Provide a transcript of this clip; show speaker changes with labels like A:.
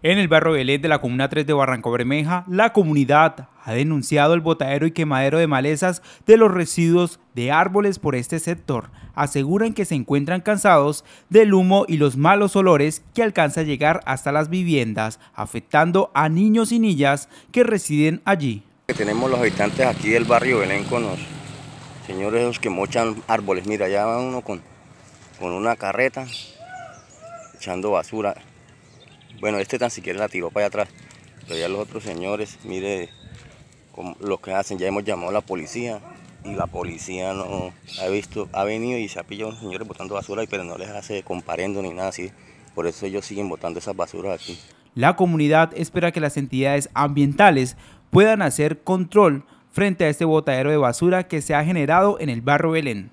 A: En el barrio Belén de la Comuna 3 de Barranco Bermeja, la comunidad ha denunciado el botadero y quemadero de malezas de los residuos de árboles por este sector. Aseguran que se encuentran cansados del humo y los malos olores que alcanza a llegar hasta las viviendas, afectando a niños y niñas que residen allí.
B: Tenemos los habitantes aquí del barrio Belén con los señores que mochan árboles. Mira, allá va uno con, con una carreta echando basura bueno, este tan siquiera la tiró para allá atrás. Pero ya los otros señores, mire lo que hacen. Ya hemos llamado a la policía y la policía no ha visto, ha venido y se ha pillado a unos señores botando basura, pero no les hace comparendo ni nada así. Por eso ellos siguen botando esas basuras aquí.
A: La comunidad espera que las entidades ambientales puedan hacer control frente a este botadero de basura que se ha generado en el barrio Belén.